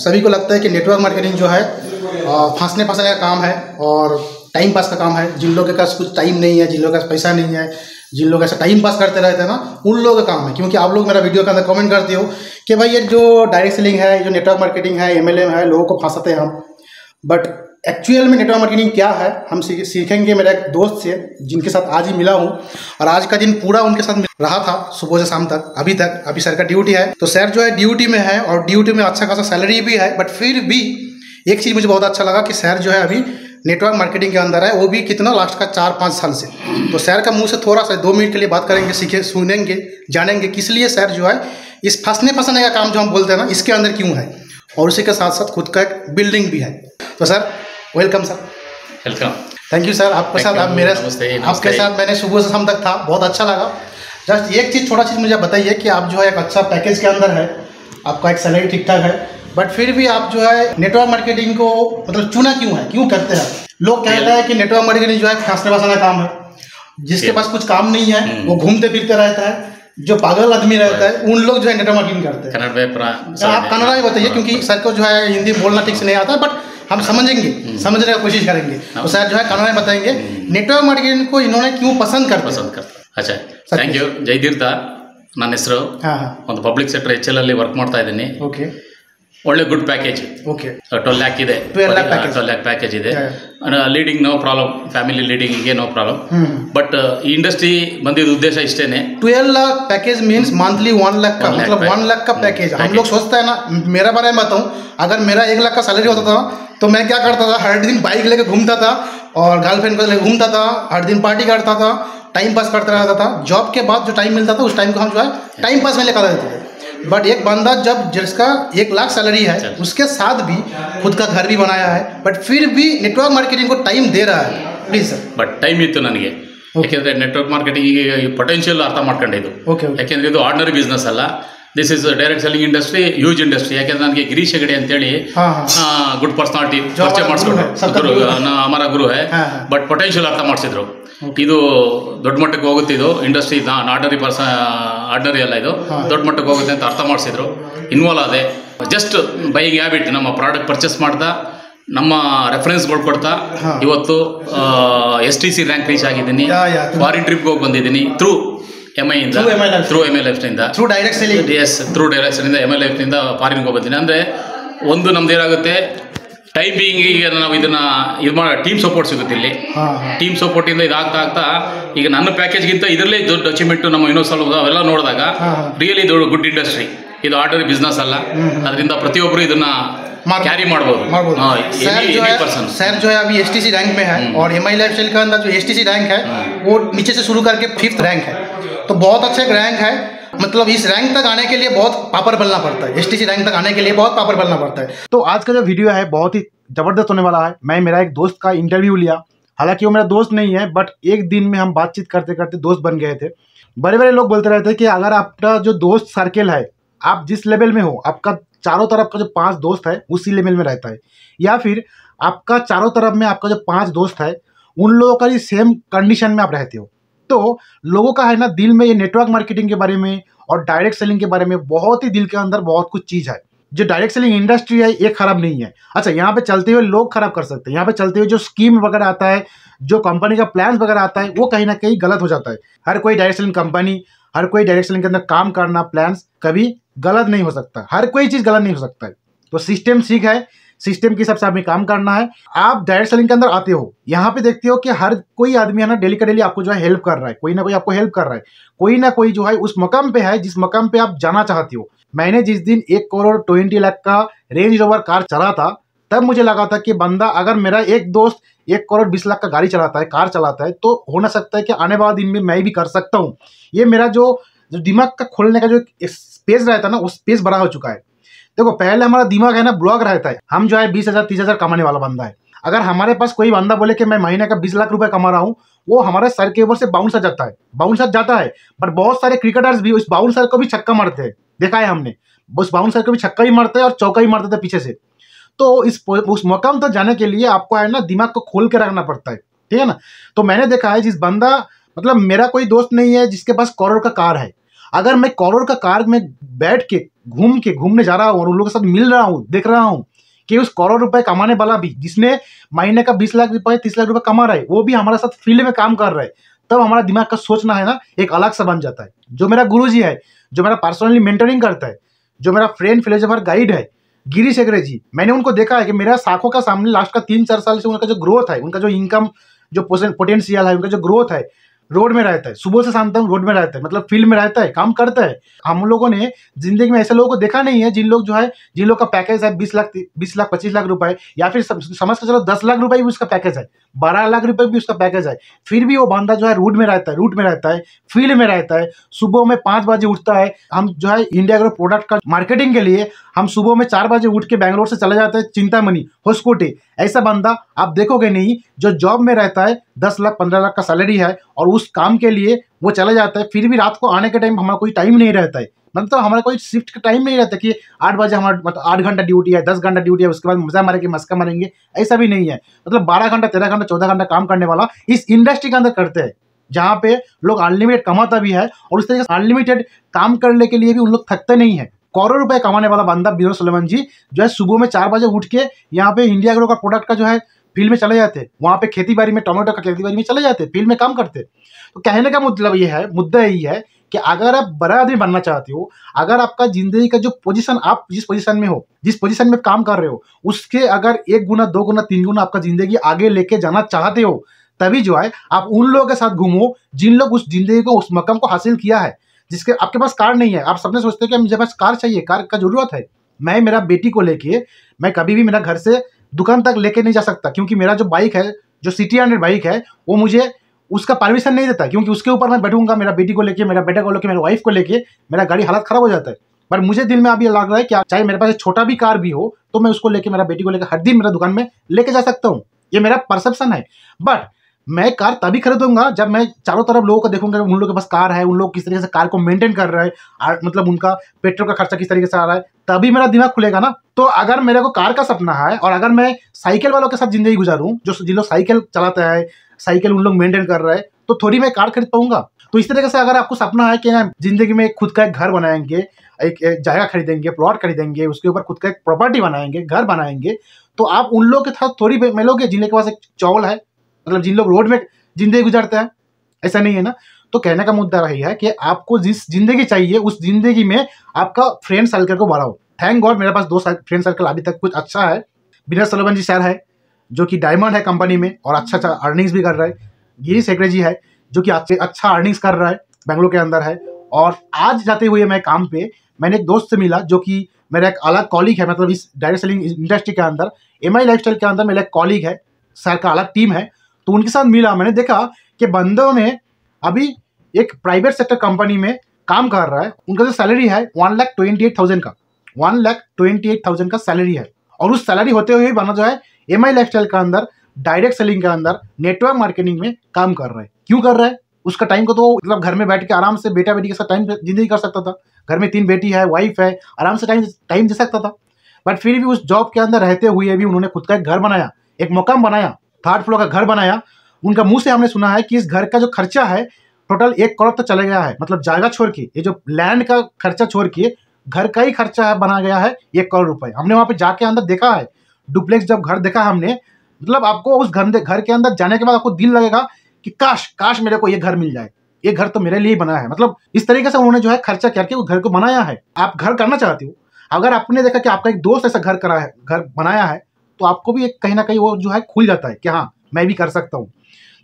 सभी को लगता है कि नेटवर्क मार्केटिंग जो है फांसने फांसने का काम है और टाइम पास का काम है। जिन लोगों के पास कुछ टाइम नहीं है, जिन लोगों के पास पैसा नहीं है, जिन लोग ऐसा टाइम पास करते रहते हैं ना, उन लोगों का काम है। क्योंकि आप लोग मेरा वीडियो के अंदर कमेंट करते हो कि भाई ये जो डायरेक्ट सेलिंग है जो नेटवर्क मार्केटिंग है एमएलएम है, लोगों को फंसाते हैं हम। बट एक्चुअल में नेटवर्क मार्केटिंग क्या है, हम सीख- सीखेंगे मेरे एक दोस्त से, जिनके साथ आज ही मिला हूँ। और आज का दिन पूरा उनके साथ रहा था, सुबह से शाम तक, अभी तक। अभी सर का ड्यूटी है। तो सर जो है ड्यूटी में है, और ड्यूटी में अच्छा खासा सैलरी भी है बट फिर भी एक चीज़ मुझे बहुत अच्छा लगा कि सर जो है अभी नेटवर्क मार्केटिंग के अंदर है, वो भी कितना लास्ट का चार, पाँच साल से। तो सर का मुँह से थोड़ा सा, दो मिनट के लिए बात करेंगे, सीखे, सुनेंगे, जानेंगे किस लिए सर जो है इस फंसने फंसने का काम जो हम बोलते हैं ना, इसके अंदर क्यों है? और उसी के साथ साथ खुद का एक बिल्डिंग भी है। तो sir welcome sir welcome thank you sir आपके साथ आप मेरे आपके साथ मैंने सुबह से शाम तक था। बहुत अच्छा लगा। जस्ट एक चीज़ छोटा चीज़ मुझे बताइए कि आप जो है एक अच्छा पैकेज के अंदर है। आपका एक सैलरी ठीक ठाक है। बट फिर भी आप जो है नेटवर्क मार्केटिंग को मतलब चुना क्यों है? क्यों करते हैं? लोग कहते हैं कि नेटवर्क मार्केटिंग जो है फांसने वासना काम है। जिसके पास कुछ काम नहीं है हम्म। वो घूमते फिरते रहता है। जो पागल आदमी रहता है उन लोग जो है नेटवर्क मार्केटिंग करते हैं। आप कन्नड़ा ही बताइए क्योंकि सर को जो है हिंदी बोलना ठीक से नहीं आता बट हम समझेंगे समझने का कोशिश करेंगे तो सर जो है कन्नड़ा में बताएंगे नेटवर्क मार्केटिंग को इन्होंने क्यों पसंद करते हैं ಪಸಂದ್ ಕರ್ತ ಅಚ್ಚಾ ಸತ್ಯ. ಥ್ಯಾಂಕ್ ಯು ಜಯತೀರ್ಥ ನನ್ನ ಹೆಸರು हाँ हाँ ಒಂದು ಪಬ್ಲಿಕ್ ಸೆಕ್ಟರ್ ಎಚ್ ಎಲ್ ಅಲ್ಲಿ ವರ್ಕ್ ಮಾಡ್ತಾ ಇದ್ದೀನಿ ओके ಒಳ್ಳೆ good package okay twelve lakh ಇದೆ 12 lakh package. Twelve lakh package ಇದೆ Yeah. Leading no problem family ಲೀಡಿಂಗಿಗೆ no problem hmm but ಈ ಇಂಡಸ್ಟ್ರಿ ಬಂದಿದ್ದ ಉದ್ದೇಶ ಇಷ್ಟೇನೆ twelve lakh package means monthly one lakh का One lakh मतलब pack- वन लाख का package हम package. लोग सोचते हैं ना मेरा बारे में बताऊं अगर मेरा एक लाख का सैलरी होता था तो मैं क्या करता था हर दिन बाइक लेके घूमता था और गर्लफ्रेंड को लेकर घूमता था हर दिन पार्टी करता था टाइम पास करता रहता था जॉब के बाद जो टाइम मिलता था उस टाइम को हम जो है टाइम पास में लेकर देते थे बट एक बंदा जब जिसका एक लाख सैलरी है चल। उसके साथ भी खुद का घर भी बनाया है बट फिर भी नेटवर्क मार्केटिंग को टाइम दे रहा है प्लीज सर ಬಟ್ ಟೈಮ್ ಇತ್ತು ನನಗೆ Okay. ಯಾಕೆಂದ್ರೆ ನೆಟ್ವರ್ಕ್ ಮಾರ್ಕೆಟಿಂಗ್ ಪೊಟೆನ್ಷಿಯಲ್ ಅರ್ಥ ಮಾಡ್ಕೊಂಡಿದ್ದು ಓಕೆ ಓಕೆ ಯಾಕೆಂದ್ರೆ ಇದು ಆರ್ಡಿನರಿ ಬಿಸ್ನೆಸ್ ಅಲ್ಲ this is direct selling industry huge industry ಯಾಕೆಂದ್ರೆ ನನಗೆ ಗಿರೀಶ್ ಹೆಗಡೆ ಅಂತೇಳಿ हाँ हाँ ಗುಡ್ ಪರ್ಸನಾಲಿಟಿ जो ಪರಿಚಯ हमारा गुरु है, सबका ಮಾಡಿಸ್ಕೊಟ್ರು गुरु है। ಗುರು ಅಮರ ಗುರು ಹೇ हाँ, हाँ। ಬಟ್ ಪೊಟೆನ್ಷಿಯಲ್ ಅರ್ಥ ಮಾಡಿಸಿದ್ರು ಇದು ದೊಡ್ಡ ಮಟ್ಟಕ್ಕೆ ಹೋಗುತ್ತೆ ಇದು. ಇಂಡಸ್ಟ್ರಿ ಆರ್ಡನರಿ ಪರ್ಸನ್ ಆರ್ಡರಿ ಅಲ್ಲ ಇದು. ದೊಡ್ಡ ಮಟ್ಟಕ್ಕೆ ಹೋಗುತ್ತೆ ಅಂತ ಅರ್ಥ ಮಾಡಿಸಿದ್ರು. ಇನ್ವಾಲ್ವ್ ಆದೆ. ಜಸ್ಟ್ ಬೈಯಿಂಗ್ ಹ್ಯಾಬಿಟ್ ನಮ್ಮ ಪ್ರಾಡಕ್ಟ್ ಪರ್ಚೇಸ್ ಮಾಡ್ತಾ ನಮ್ಮ ರೆಫರೆನ್ಸ್ಗಳು ಕೊಡ್ತಾ ಇವತ್ತು S T C rank reach ಆಗಿದ್ದೀನಿ. ಫಾರಿನ್ ಟ್ರಿಪ್ಗೆ ಹೋಗಿ ಬಂದಿದ್ದೀನಿ. ಥ್ರೂ ಎಂ ಐ ಇಂದ. ಥ್ರೂ ಎಂ ಎಲ್ ಎಫ್ಟಿಂದ ತ್ರೂ ಡೈರೆಕ್ಟ್ ಎಸ್ ಥ್ರೂ ಡೈರೆಕ್ಷನಿಂದ ಎಂ ಎಲ್ ಎಫ್ಟಿಂದ ಫಾರಿನ್ಗೆ ಹೋಗ್ಬಂದಿನಿ ಅಂದರೆ ಒಂದು ನಮ್ದು ಏನಾಗುತ್ತೆ ಟೈಮಿಂಗಿಗೆ ನಾವು ಇದನ್ನು ಇದು ಮಾಡೋ ಟೀಮ್ ಸಪೋರ್ಟ್ ಸಿಗುತ್ತೆ ಇಲ್ಲಿ हाँ हाँ ಟೀಮ್ ಸಪೋರ್ಟಿಂದ ಇದಾಗ್ತಾ ಆಗ್ತಾ ಈಗ ನನ್ನ ಪ್ಯಾಕೇಜ್ಗಿಂತ ಇದರಲ್ಲೇ ದೊಡ್ಡ ಅಚೀವ್ಮೆಂಟು ನಮ್ಮ ಇನ್ನೊಂದು ಅವೆಲ್ಲ ನೋಡಿದಾಗ ಹಾ, ಹಾ. ರಿಯಲಿ ದೊಡ್ಡ ಗುಡ್ ಇಂಡಸ್ಟ್ರಿ ಇದು ಆರ್ಡರ್ ಬಿಸ್ನೆಸ್ ಅಲ್ಲ ಅದರಿಂದ ಪ್ರತಿಯೊಬ್ಬರು ಇದನ್ನ ಮಾಡ್- ಕ್ಯಾರಿ ಮಾಡ್ಬೋದು मार्बल सर जो है ಪರ್ಸನ್ सर जो है अभी एस रैंक में है और एम आई लाइफ स्टाइल के अंदर जो एस रैंक है वो नीचे से शुरू करके फिफ्थ रैंक है तो बहुत अच्छा एक रैंक है मतलब इस रैंक तक आने के लिए बहुत पापर बनना पड़ता है। एस रैंक तक आने के लिए बहुत पापर बनना पड़ता है। तो आज का जो वीडियो है, बहुत ही ज़बरदस्त होने वाला है। मैं, मेरा एक दोस्त का इंटरव्यू लिया। हालाँकि वो मेरा दोस्त नहीं है बट एक दिन में हम बातचीत करते करते दोस्त बन गए थे। बड़े बड़े लोग बोलते रहते कि अगर आपका जो दोस्त सर्किल है, आप जिस लेवल में हो, आपका चारों तरफ़ का जो पाँच दोस्त है, उसी लेवल में रहता है। या फिर आपका चारों तरफ़ में आपका जो पाँच दोस्त है, उन लोगों का ही सेम कंडीशन में आप रहते हो। तो लोगों का है ना दिल में ये नेटवर्क मार्केटिंग के बारे में और डायरेक्ट सेलिंग के बारे में बहुत ही दिल के अंदर बहुत कुछ चीज़ है। जो डायरेक्ट सेलिंग इंडस्ट्री है, ये खराब नहीं है। अच्छा यहाँ पे चलते हुए लोग खराब कर सकते हैं। यहाँ पे चलते हुए जो स्कीम वगैरह आता है, जो कंपनी का प्लान वगैरह आता है, वो कहीं ना कहीं गलत हो जाता है। हर कोई डायरेक्ट सेलिंग कंपनी हर कोई डायरेक्ट सेलिंग के अंदर काम करना प्लान कभी गलत नहीं हो सकता। हर कोई चीज़ गलत नहीं हो सकता है। तो सिस्टम सीख है सिस्टम के हिसाब से हमें काम करना है। आप डायरेक्ट सेलिंग के अंदर आते हो, यहाँ पे देखते हो कि हर कोई आदमी है ना डेली का डेली आपको जो है हेल्प कर रहा है, कोई ना कोई आपको हेल्प कर रहा है। कोई ना कोई जो है उस मकाम पे है, जिस मकाम पे आप जाना चाहते हो। मैंने जिस दिन एक करोड़ ट्वेंटी लाख का रेंज रोवर कार चला था, तब मुझे लगा था कि बंदा अगर मेरा एक दोस्त एक करोड़ बीस लाख का गाड़ी चलाता है कार चलाता है तो हो ना सकता है कि आने वाले दिन में मैं भी कर सकता हूँ। ये मेरा जो जो दिमाग का खोलने का जो स्पेस रहता है ना, वो स्पेस बड़ा हो चुका है। देखो, पहले हमारा दिमाग है ना ब्लॉक रहता है। हम जो है बीस हज़ार, तीस हज़ार कमाने वाला बंदा है। अगर हमारे पास कोई बंदा बोले कि मैं महीने का बीस लाख रुपए कमा रहा हूँ, वो हमारे सर के ऊपर से बाउंसर जाता है। बाउंसर जाता है। पर बहुत सारे क्रिकेटर्स भी उस बाउंसर को भी छक्का मारते हैं। देखा है हमने। उस बाउंसर को भी छक्का ही मारते हैं और चौका ही मारते थे पीछे से। तो इस उस मकाम तक जाने के लिए आपको है ना, दिमाग को खोल के रखना पड़ता है। ठीक है ना? तो मैंने देखा है, जिस बंदा मतलब मेरा कोई दोस्त नहीं है, जिसके पास करोड़ का कार है। अगर मैं करोड़ का कार में बैठ के घूम के घूमने जा रहा हूँ और उन लोगों के साथ मिल रहा हूँ, देख रहा हूँ कि उस करोड़ रुपए कमाने वाला भी, जिसने महीने का बीस लाख रुपए, तीस लाख रुपए कमा रहा है, वो भी हमारे साथ फ़ील्ड में काम कर रहा है, तब हमारा दिमाग का सोचना है ना, एक अलग सा बन जाता है। जो मेरा गुरु जी है, जो मेरा पर्सनली मेंटरिंग करता है, जो मेरा फ्रेंड फिलोजफर गाइड है, गिरीश एगरे जी, मैंने उनको देखा है कि मेरा साखों का सामने लास्ट का तीन चार साल से उनका जो ग्रोथ है, उनका जो इनकम जो पोटेंशियल है, उनका जो ग्रोथ है रोड में रहता है, सुबह से शाम तक रोड में रहता है मतलब फ़ील्ड में रहता है, काम करता है। हम लोगों ने ज़िंदगी में ऐसे लोगों को देखा नहीं है, जिन लोग जो है, जिन लोग का पैकेज है, बीस लाख बीस लाख, पच्चीस लाख रुपए, या फिर समझ के चलो, दस लाख रुपए भी उसका पैकेज है, बारह लाख रुपए भी उसका पैकेज है। फिर भी वो बंदा जो है रूट में रहता है रूट में रहता है, फ़ील्ड में रहता है, सुबह में पाँच बजे उठता है। हम जो है इंडिया ग्रो प्रोडक्ट का मार्केटिंग के लिए हम सुबह में चार बजे उठ के बैंगलोर से चले जाते हैं चिंतामणि, होस्कोटे। ऐसा बंदा आप देखोगे नहीं, जो जॉब में रहता है, दस लाख, पंद्रह लाख का सैलरी है और उस काम के लिए वो चला जाता है, फिर भी रात को आने के टाइम हमारा कोई टाइम नहीं रहता है। मतलब हमारा कोई शिफ्ट का टाइम नहीं रहता कि आठ बजे हमारा मतलब आठ घंटा ड्यूटी है, दस घंटा ड्यूटी है, उसके बाद मज़ा मारेंगे, मस्का मारेंगे, ऐसा भी नहीं है। मतलब बारह घंटा, तेरह घंटा, चौदह घंटा काम करने वाला इस इंडस्ट्री के अंदर करते हैं, जहाँ पे लोग अनलिमिटेड कमाता भी है और उस तरीके से अनलिमिटेड काम करने के लिए भी उन लोग थकते नहीं है। करोड़ रुपए कमाने वाला बंदा बिनो सलेमन जी, जो है सुबह में चार बजे उठ के यहाँ पे इंडिया ग्रो का प्रोडक्ट का जो है फ़ील्ड में चले जाते। वहाँ पे खेती बाड़ी में टमाटो का खेती बाड़ी में चले जाते फ़ील्ड में काम करते। तो कहने का मतलब ये है, मुद्दा यही है कि अगर आप बड़ा आदमी बनना चाहते हो, अगर आपका ज़िंदगी का जो पोजीशन आप जिस पोजीशन में हो, जिस पोजीशन में काम कर रहे हो, उसके अगर एक गुना, दो गुना, तीन गुना आपका ज़िंदगी आगे लेके जाना चाहते हो, तभी जो है आप उन लोगों के साथ घूमो जिन लोग उस ज़िंदगी को, उस मकम को हासिल किया है। जिसके आपके पास कार नहीं है। आप सबने सोचते हैं कि मुझे पास कार चाहिए, कार का ज़रूरत है। मैं मेरा बेटी को लेके, मैं कभी भी मेरा घर से दुकान तक लेके नहीं जा सकता, क्योंकि मेरा जो बाइक है, जो सिटी हंड्रेड बाइक है, वो मुझे उसका परमिशन नहीं देता, क्योंकि उसके ऊपर मैं बैठूँगा, मेरा बेटी को लेके, मेरा बेटा को लेके, मेरा वाइफ को लेके, मेरा गाड़ी हालत खराब हो जाता है। पर मुझे दिल में अभी लग रहा है कि चाहे मेरे पास छोटा भी कार भी हो तो मैं उसको लेके, मेरा बेटी को लेकर हर दिन मेरा दुकान में लेके जा सकता हूँ। ये मेरा परसेप्शन है। बट मैं कार तभी खरीदूँगा जब मैं चारों तरफ़ लोगों को देखूँगा उन लोगों के पास कार है, उन लोग किस तरीके से कार को मेंटेन कर रहे हैं मतलब उनका पेट्रोल का खर्चा किस तरीके से आ रहा है, तभी मेरा दिमाग खुलेगा ना। तो अगर मेरे को कार का सपना है और अगर मैं साइकिल वालों के साथ ज़िंदगी गुजारूं, जो जिन लोग साइकिल चलाते हैं, साइकिल उन लोग मेंटेन कर रहे हैं तो थोड़ी मैं कार खरीद पाऊँगा। तो इस तरीके से अगर आपको सपना है कि ज़िंदगी में खुद का एक घर बनाएँगे, एक जगह खरीदेंगे प्लॉट खरीदेंगे, उसके ऊपर खुद का एक प्रॉपर्टी बनाएँगे, घर बनाएँगे तो आप उन लोग के साथ थोड़ी मिलोगे जिनके पास एक चौल है मतलब जिन लोग रोड में ज़िंदगी गुजारते हैं, ऐसा नहीं है ना? तो कहने का मुद्दा रही है कि आपको जिस ज़िंदगी चाहिए, उस ज़िंदगी में आपका फ्रेंड सर्कल को बढ़ाओ। थैंक गॉड मेरे पास दो फ्रेंड सर्कल अभी तक कुछ अच्छा है। विनय सलोवन जी सर है, जो कि डायमंड है कंपनी में और अच्छा अच्छा अर्निंग्स भी कर रहा है। गिरी सेक्रे जी है, जो कि अच्छे अच्छा अर्निंग्स कर रहा है, बेंगलोर के अंदर है। और आज जाते हुए मैं काम पे, मैंने एक दोस्त से मिला, जो कि मेरा एक अलग कॉलीग है मतलब इस डायरेक्ट सेलिंग इंडस्ट्री के अंदर एम आई लाइफ के अंदर मेरा एक कॉलीग है सर का अलग टीम है। तो उनके साथ मिला मैंने, देखा कि बंदों ने अभी एक प्राइवेट सेक्टर कंपनी में काम कर रहा है, उनका जो सैलरी है one lakh twenty eight thousand का one lakh twenty eight thousand का सैलरी है। और उस सैलरी होते हुए बना जो है एम आई लाइफ के अंदर डायरेक्ट सेलिंग के अंदर नेटवर्क मार्केटिंग में काम कर रहा है। क्यों कर रहा है? उसका टाइम को तो मतलब घर में बैठ के आराम से बेटा बेटी के साथ टाइम ज़िंदगी कर सकता था। घर में तीन बेटी है वाइफ है, आराम से टाइम टाइम दे सकता था। बट फिर भी उस जॉब के अंदर रहते हुए भी उन्होंने खुद का एक घर बनाया, एक मकाम बनाया। थर्ड फ्लोर का घर बनाया। उनका मुँह से हमने सुना है कि इस घर का जो खर्चा है टोटल एक करोड़ तक चला गया है। मतलब जायगा छोड़ के। ये जो लैंड का खर्चा छोड़ के घर का ही खर्चा है बना गया है, एक करोड़ रुपए। हमने वहाँ पे जाके अंदर देखा है। डुप्लेक्स जब घर देखा हमने मतलब आपको उस घर घर के अंदर जाने के बाद आपको दिल लगेगा कि काश काश मेरे को ये घर मिल जाए। ये घर तो मेरे लिए बनाया है। मतलब इस तरीके से उन्होंने जो है खर्चा करके वो घर को बनाया है। आप घर करना चाहते हो। अगर आपने देखा कि आपका एक दोस्त ऐसा घर करा है, घर बनाया है तो आपको भी एक कहीं ना कहीं वो जो है खुल जाता है कि हाँ मैं भी कर सकता हूँ।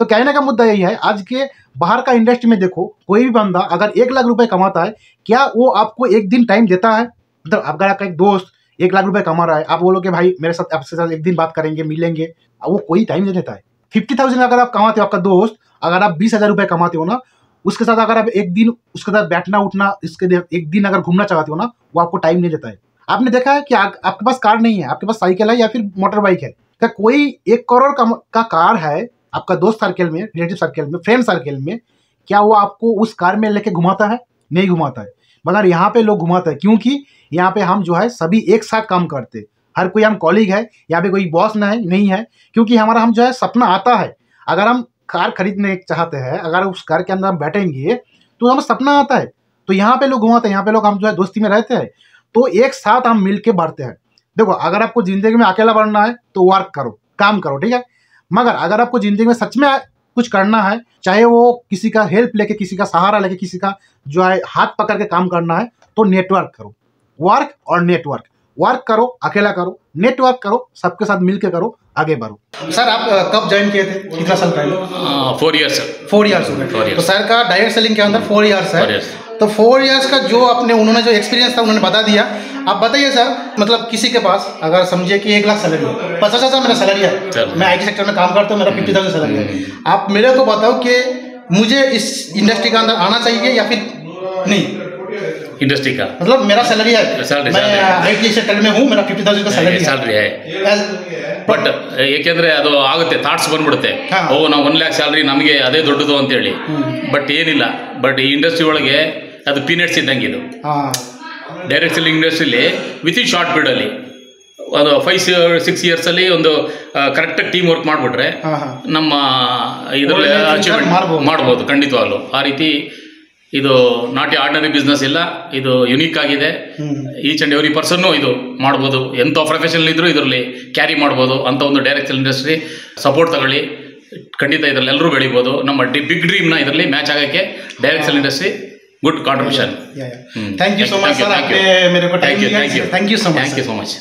तो कहने का मुद्दा यही है, आज के बाहर का इंडस्ट्री में देखो, कोई भी बंदा अगर एक लाख रुपए कमाता है, क्या वो आपको एक दिन टाइम देता है? मतलब अगर आपका एक दोस्त एक लाख रुपए कमा रहा है, आप बोलो कि भाई, मेरे साथ आपसे साथ एक दिन बात करेंगे, मिलेंगे। वो कोई टाइम दे देता है। फिफ्टी थाउज़ेंड अगर आप कमाते हो आपका दोस्त, अगर आप बीस हज़ार रुपये कमाते हो ना, उसके साथ अगर आप एक दिन उसके साथ बैठना, उठना, इसके एक दिन अगर घूमना चाहते हो ना, वो आपको टाइम नहीं देता है। आपने देखा है कि आ, आपके पास कार नहीं है आपके पास साइकिल है या फिर मोटर बाइक है? क्या कोई एक करोड़ का, का कार है आपका दोस्त सर्किल में रिलेटिव सर्किल में फ्रेंड सर्कल में क्या वो आपको उस कार में लेके घुमाता है? नहीं घुमाता है। मगर यहाँ पे लोग घुमाते हैं क्योंकि यहाँ पे हम जो है सभी एक साथ काम करते हर कोई हम कॉलीग है यहाँ पे कोई बॉस ना है नहीं है क्योंकि हमारा हम जो है सपना आता है। अगर हम कार खरीदने चाहते हैं अगर उस कार के अंदर हम बैठेंगे तो हमें सपना आता है। तो यहाँ पे लोग घुमाते हैं यहाँ पे लोग हम जो है दोस्ती में रहते हैं। तो एक साथ हम मिल के बढ़ते हैं। देखो अगर आपको ज़िंदगी में अकेला बढ़ना है तो वर्क करो काम करो ठीक है? मगर अगर आपको ज़िंदगी में सच में कुछ करना है चाहे वो किसी का हेल्प लेके किसी का सहारा लेके किसी का जो है हाथ पकड़ के काम करना है तो नेटवर्क करो। वर्क और नेटवर्क वर्क करो अकेला करो नेटवर्क करो सबके साथ मिल के करो आगे बढ़ो। सर आप कब ज्वाइन किए थे? कितना साल पहले? फोर ईयर्स फोर इयर्स हो गए। तो सर का डायरेक्ट सेलिंग के अंदर फोर इयर्स है। Years. तो फोर इयर्स का जो अपने उन्होंने जो एक्सपीरियंस था उन्होंने बता दिया आप बताइए सर मतलब किसी के पास अगर समझिए कि एक लाख सैलरी है पचास हज़ार मेरा सैलरी है चलो। मैं आई सेक्टर में काम करता हूँ मेरा फिफ्टी थाउजेंड सैलरी है आप मेरे को बताओ कि मुझे इस इंडस्ट्री के अंदर आना चाहिए या फिर नहीं ಇಂಡಸ್ಟ್ರಿ का मतलब मेरा सैलरी है Salary, मैं salary. आई टी सेक्टर में हूँ मेरा फिफ्टी थाउजेंड का सैलरी है ಸ್ಯಾಲ್ರಿ है As- ಬಟ್ ಏಕೆಂದ್ರೆ ಅದು ಆಗುತ್ತೆ ಥಾಟ್ಸ್ ಬಂದ್ಬಿಡುತ್ತೆ ಹಾ. ಓ ನಾವು ಒನ್ ಲ್ಯಾಕ್ ಸ್ಯಾಲ್ರಿ ನಮಗೆ ಅದೇ ದೊಡ್ಡದು ಅಂತೇಳಿ ಬಟ್ ಏನಿಲ್ಲ ಬಟ್ ಈ ಇಂಡಸ್ಟ್ರಿ ಒಳಗೆ ಅದು ಪೀನಟ್ಸ್ ಇದ್ದಂಗೆ ಇದು. ಡೈರೆಕ್ಟ್ ಸೆಲ್ಲಿಂಗ್ ಇಂಡಸ್ಟ್ರಿಲಿ ವಿತಿನ್ ಶಾರ್ಟ್ ಪೀರಿಯಡಲ್ಲಿ ಅದು ಫೈವ್ ಸಿಕ್ಸ್ ಇಯರ್ಸಲ್ಲಿ ಒಂದು ಕರೆಕ್ಟಾಗಿ ಟೀಮ್ ವರ್ಕ್ ಮಾಡಿಬಿಟ್ರೆ ನಮ್ಮ ಇದರಲ್ಲಿ ಅಚೀವ್ಮೆಂಟ್ ಮಾಡ್ಬೋದು. ಖಂಡಿತವಾಗ್ಲು. ಆ ರೀತಿ ಇದು ನಾಟ್ ಎ ಆರ್ಡಿನರಿ ಬಿಸ್ನೆಸ್ ಇಲ್ಲ ಇದು ಯುನೀಕ್ ಆಗಿದೆ. ಈಚ್ ಆ್ಯಂಡ್ ಎವ್ರಿ ಪರ್ಸನ್ನು ಇದು ಮಾಡ್ಬೋದು. ಎಂಥ ಪ್ರೊಫೆಷನಲ್ ಇದ್ದರೂ ಇದರಲ್ಲಿ ಕ್ಯಾರಿ ಮಾಡ್ಬೋದು ಅಂತ ಒಂದು ಡೈರೆಕ್ಟ್ ಇಂಡಸ್ಟ್ರಿ ಸಪೋರ್ಟ್ ತಗೊಳ್ಳಿ. ಖಂಡಿತ ಇದರಲ್ಲಿ ಎಲ್ಲರೂ ಬೆಳಿಬೋದು. ನಮ್ಮ ಡಿ ಬಿಗ್ ಡ್ರೀಮ್ನ ಇದರಲ್ಲಿ ಮ್ಯಾಚ್ ಆಗೋಕ್ಕೆ direct industry good contribution thank you so much sir आपने मेरे को टाइम दिया। Thank you so much thank you so much